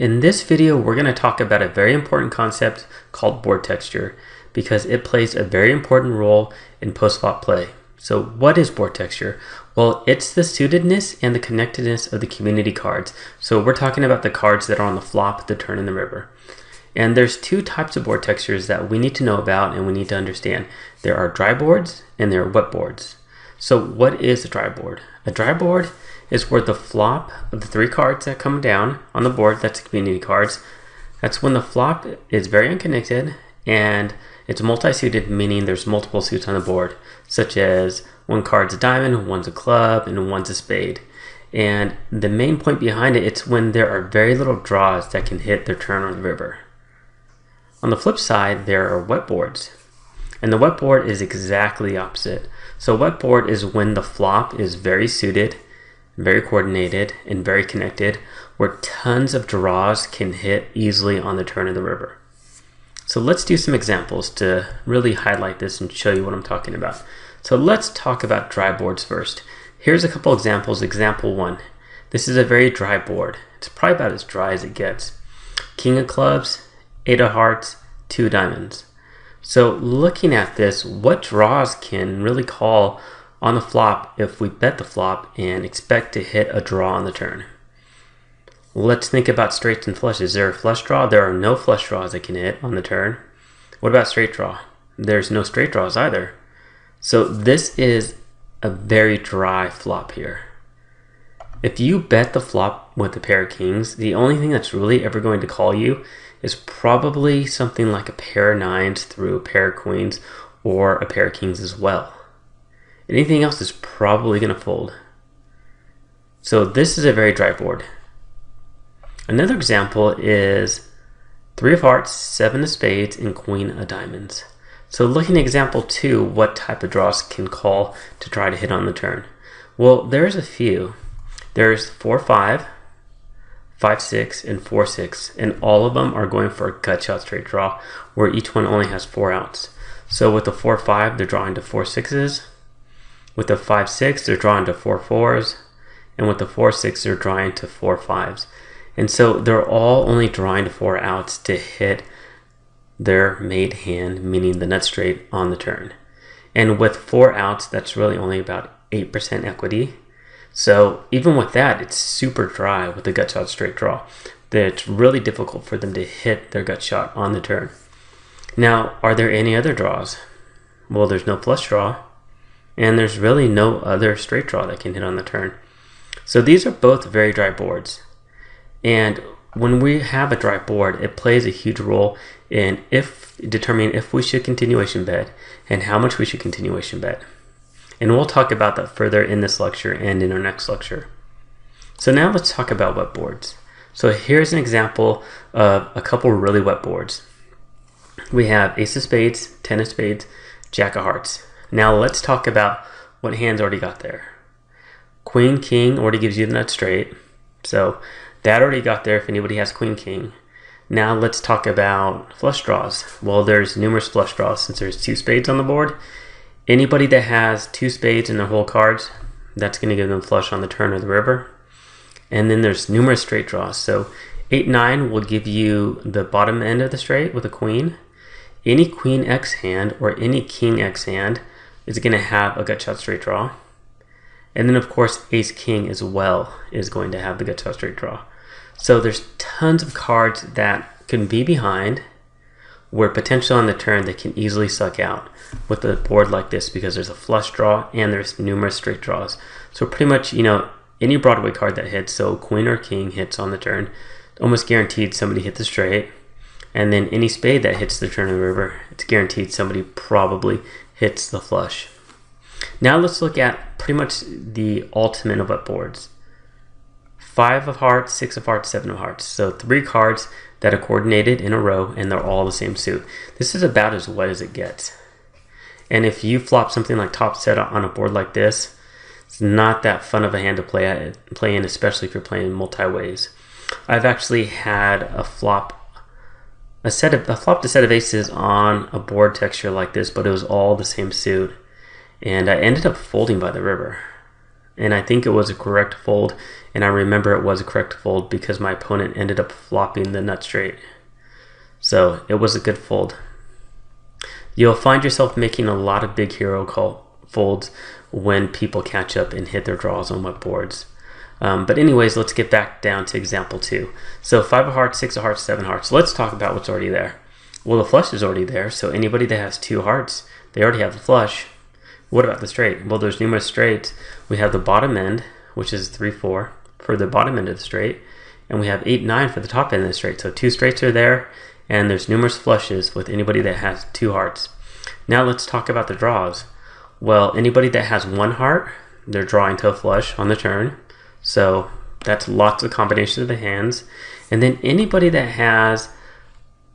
In this video, we're going to talk about a very important concept called board texture because it plays a very important role in post-flop play. So what is board texture? Well, it's the suitedness and the connectedness of the community cards. So we're talking about the cards that are on the flop, the turn, and the river. And there's two types of board textures that we need to know about and we need to understand. There are dry boards and there are wet boards. So what is a dry board? A dry board is where the flop of the three cards that come down on the board, that's the community cards, that's when the flop is very unconnected and it's multi-suited, meaning there's multiple suits on the board, such as one card's a diamond, one's a club, and one's a spade. And the main point behind it, it's when there are very little draws that can hit their turn on the river. On the flip side, there are wet boards. And the wet board is exactly opposite. So wet board is when the flop is very suited very coordinated, and very connected, where tons of draws can hit easily on the turn of the river. So let's do some examples to really highlight this and show you what I'm talking about. So let's talk about dry boards first. Here's a couple examples. Example one. This is a very dry board. It's probably about as dry as it gets. King of clubs, eight of hearts, two diamonds. So looking at this, what draws can really call on the flop if we bet the flop and expect to hit a draw on the turn. Let's think about straights and flushes. Is there a flush draw? There are no flush draws that can hit on the turn. What about straight draw? There's no straight draws either. So this is a very dry flop here. If you bet the flop with a pair of kings, the only thing that's really ever going to call you is probably something like a pair of nines through a pair of queens or a pair of kings as well. Anything else is probably going to fold. So this is a very dry board. Another example is three of hearts, seven of spades, and queen of diamonds. So looking at example two, what type of draws can call to try to hit on the turn? Well, there's a few. There's four, five, five, six, and four, six, and all of them are going for a gut shot straight draw, where each one only has four outs. So with the four, five, they're drawing to four sixes. With the 5 6, they're drawing to four fours, and with the 4 6, they're drawing to four fives. And so they're all only drawing to four outs to hit their made hand, meaning the nut straight on the turn. And with four outs, that's really only about 8% equity. So even with that, it's super dry with the gut shot straight draw. It's really difficult for them to hit their gut shot on the turn. Now, are there any other draws? Well, there's no flush draw and there's really no other straight draw that can hit on the turn. So these are both very dry boards. And when we have a dry board, it plays a huge role in if determining if we should continuation bet and how much we should continuation bet. And we'll talk about that further in this lecture and in our next lecture. So now let's talk about wet boards. So here's an example of a couple really wet boards. We have ace of spades, ten of spades, jack of hearts. Now let's talk about what hands already got there. Queen King already gives you the nut straight. So that already got there if anybody has Queen King. Now let's talk about flush draws. Well, there's numerous flush draws since there's two spades on the board. Anybody that has two spades in their hole cards, that's going to give them flush on the turn of the river. And then there's numerous straight draws. So 8 9 will give you the bottom end of the straight with a queen. Any queen X hand or any king X hand is going to have a gut shot straight draw. And then, of course, ace king as well is going to have the gut shot straight draw. So there's tons of cards that can be behind where potential on the turn they can easily suck out with a board like this because there's a flush draw and there's numerous straight draws. So pretty much, you know, any Broadway card that hits, so queen or king hits on the turn, almost guaranteed somebody hit the straight. And then any spade that hits the turn of the river, it's guaranteed somebody probably hits the flush. Now let's look at pretty much the ultimate of wet boards. Five of hearts, six of hearts, seven of hearts. So three cards that are coordinated in a row and they're all the same suit. This is about as wet as it gets. And if you flop something like top set on a board like this, it's not that fun of a hand to play at, play in, especially if you're playing multi ways. I've actually had a flop a set of I flopped a set of aces on a board texture like this, but it was all the same suit, and I ended up folding by the river. And I think it was a correct fold, and I remember it was a correct fold because my opponent ended up flopping the nut straight. So it was a good fold. You'll find yourself making a lot of big hero call folds when people catch up and hit their draws on wet boards. Um, but anyways, let's get back down to example two. So five of hearts, six of hearts, seven hearts. Let's talk about what's already there. Well, the flush is already there, so anybody that has two hearts, they already have the flush. What about the straight? Well, there's numerous straights. We have the bottom end, which is 3 4 for the bottom end of the straight, and we have 8 9 for the top end of the straight. So two straights are there, and there's numerous flushes with anybody that has two hearts. Now let's talk about the draws. Well, anybody that has one heart, they're drawing to a flush on the turn. So that's lots of combinations of the hands. And then anybody that has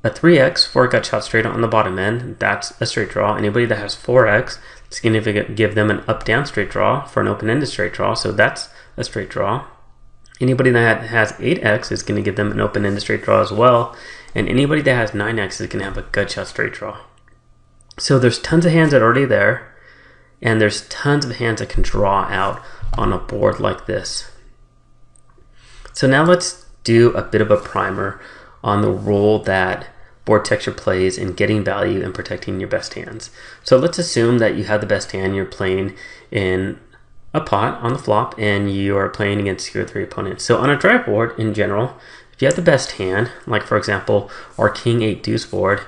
a 3x for a gut shot straight on the bottom end, that's a straight draw. Anybody that has 4x, it's going to give them an up down straight draw for an open ended straight draw. So that's a straight draw. Anybody that has 8x is going to give them an open ended straight draw as well. And anybody that has 9x is going to have a gut shot straight draw. So there's tons of hands that are already there. And there's tons of hands that can draw out on a board like this. So now let's do a bit of a primer on the role that board texture plays in getting value and protecting your best hands. So let's assume that you have the best hand, you're playing in a pot on the flop, and you are playing against your three opponents. So on a dry board in general, if you have the best hand, like for example, our King 8 Deuce board,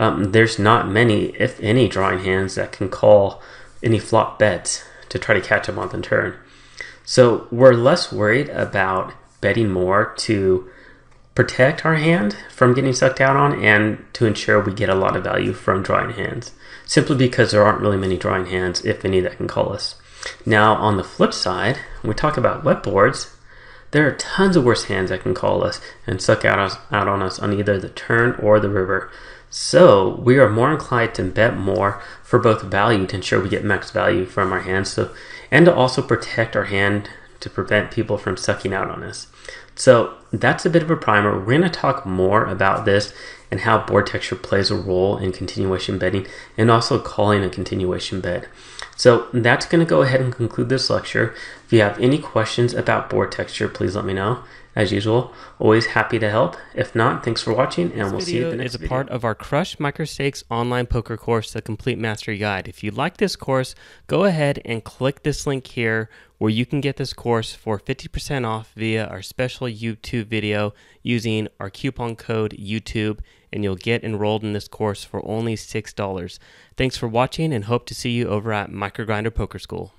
um, there's not many, if any, drawing hands that can call any flop bets to try to catch them on the turn. So we're less worried about betting more to protect our hand from getting sucked out on and to ensure we get a lot of value from drawing hands, simply because there aren't really many drawing hands, if any, that can call us. Now, on the flip side, when we talk about wet boards, there are tons of worse hands that can call us and suck out, us, out on us on either the turn or the river. So we are more inclined to bet more for both value to ensure we get max value from our hands, so and to also protect our hand to prevent people from sucking out on us. So that's a bit of a primer. We're going to talk more about this and how board texture plays a role in continuation betting and also calling a continuation bet. So that's going to go ahead and conclude this lecture. If you have any questions about board texture, please let me know. As usual, always happy to help. If not, thanks for watching, and this we'll see you in the next is a video. part of our Crush Microstakes online poker course, The Complete Mastery Guide. If you like this course, go ahead and click this link here where you can get this course for 50% off via our special YouTube video using our coupon code YouTube, and you'll get enrolled in this course for only $6. Thanks for watching and hope to see you over at Microgrinder Poker School.